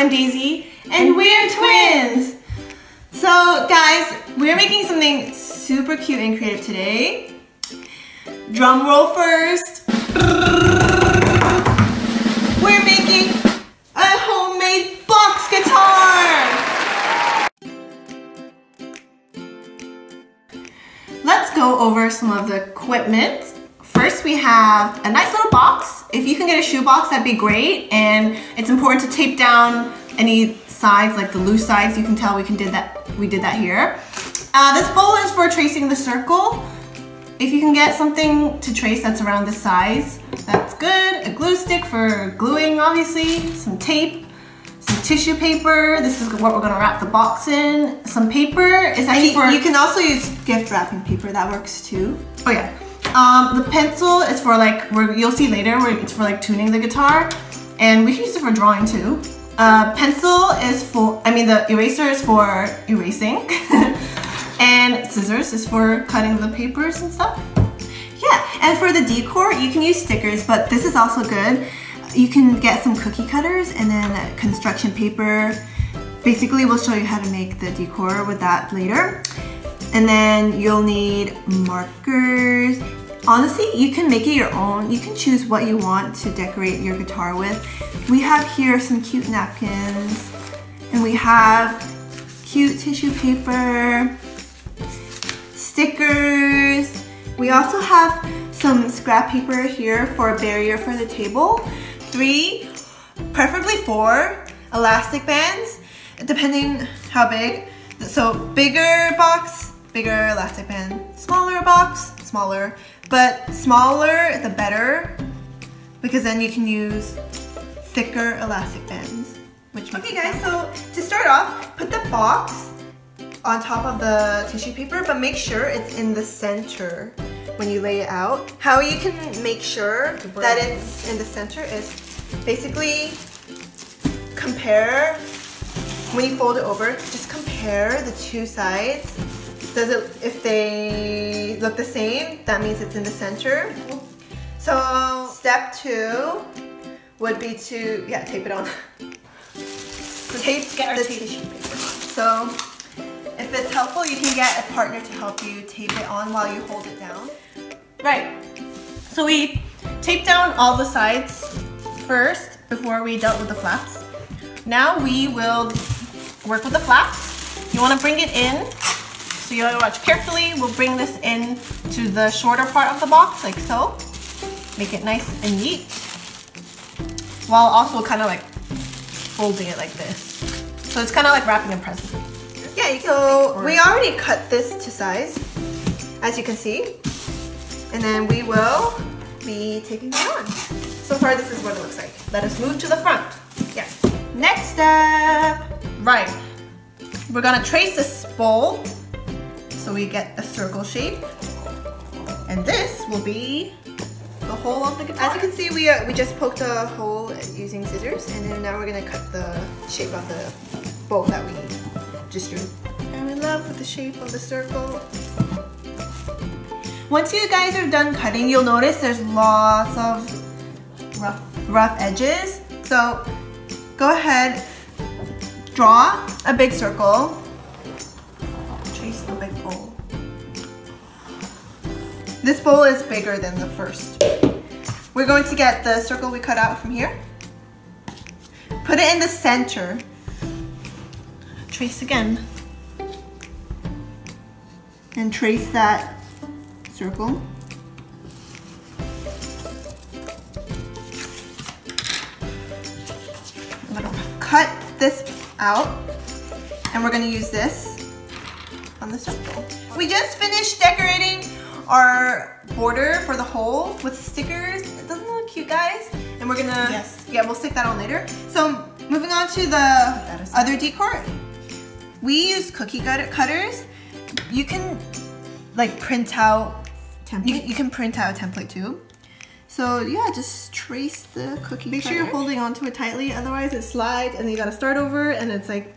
I'm Daisy, and we're twins! So, guys, we're making something super cute and creative today. Drum roll first. We're making a homemade box guitar! Let's go over some of the equipment. First, we have a nice little box. If you can get a shoe box, that'd be great. And it's important to tape down any sides, like the loose sides. You can tell we can did that. We did that here. Uh, this bowl is for tracing the circle. If you can get something to trace that's around this size, that's good. A glue stick for gluing, obviously. Some tape, some tissue paper. This is what we're gonna wrap the box in. Some paper is actually for- You can also use gift wrapping paper, that works too. Oh yeah. Um, the pencil is for like, where you'll see later, where it's for like tuning the guitar. And we can use it for drawing too. Uh, pencil is for, I mean the eraser is for erasing. and scissors is for cutting the papers and stuff. Yeah, and for the decor, you can use stickers, but this is also good. You can get some cookie cutters and then construction paper. Basically, we'll show you how to make the decor with that later. And then you'll need markers. Honestly, you can make it your own. You can choose what you want to decorate your guitar with. We have here some cute napkins and we have cute tissue paper, stickers. We also have some scrap paper here for a barrier for the table. Three, preferably four elastic bands, depending how big. So bigger box, bigger elastic band. Smaller box, smaller. But smaller, the better, because then you can use thicker elastic bands. Which okay guys, so to start off, put the box on top of the tissue paper, but make sure it's in the center when you lay it out. How you can make sure that it's in the center is basically compare, when you fold it over, just compare the two sides. Does it, if they look the same, that means it's in the center. So step two would be to, yeah, tape it on. So tape Get our the tape. tissue paper. So if it's helpful, you can get a partner to help you tape it on while you hold it down. Right. So we taped down all the sides first before we dealt with the flaps. Now we will work with the flaps. You want to bring it in. So you want to watch carefully. We'll bring this in to the shorter part of the box, like so. Make it nice and neat. While also kind of like folding it like this. So it's kind of like wrapping a present. Yeah, you can, so we already cut this to size, as you can see. And then we will be taking it on. So far, this is what it looks like. Let us move to the front. Yeah. Next step. Right. We're gonna trace this bowl so we get a circle shape. And this will be the hole of the guitar. As you can see, we uh, we just poked a hole using scissors, and then now we're gonna cut the shape of the bowl that we just drew. I'm in love with the shape of the circle. Once you guys are done cutting, you'll notice there's lots of rough, rough edges. So go ahead, draw a big circle. This bowl is bigger than the first. We're going to get the circle we cut out from here. Put it in the center. Trace again. And trace that circle. I'm gonna cut this out and we're gonna use this on the circle. We just finished decorating our border for the hole with stickers. It doesn't look cute, guys. And we're gonna, Yes. yeah, we'll stick that on later. So moving on to the other decor. We use cookie cutter cutters. You can like print out, you, you can print out a template too. So yeah, just trace the cookie Make sure you're cutter. holding onto it tightly, otherwise it slides and then you gotta start over and it's like,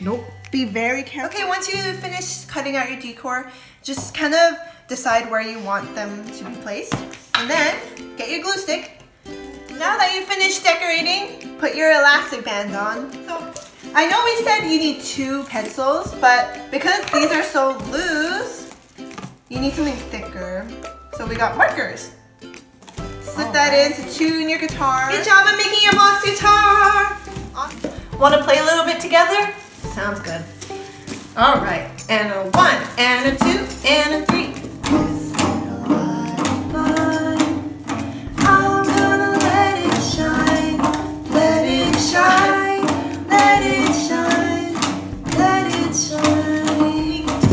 Nope. Be very careful. Okay, once you finish cutting out your decor, just kind of decide where you want them to be placed. And then get your glue stick. now that you finished decorating, put your elastic band on. So I know we said you need two pencils, but because these are so loose, you need something thicker. So we got markers. Slip All that in to tune your guitar. Good job of making your box guitar. Want to play a little bit together? Sounds good. All right, and a one, and a two, and a three.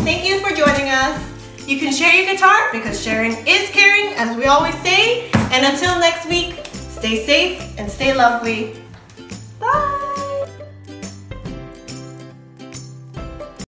Thank you for joining us. You can share your guitar because sharing is caring, as we always say. And until next week, stay safe and stay lovely.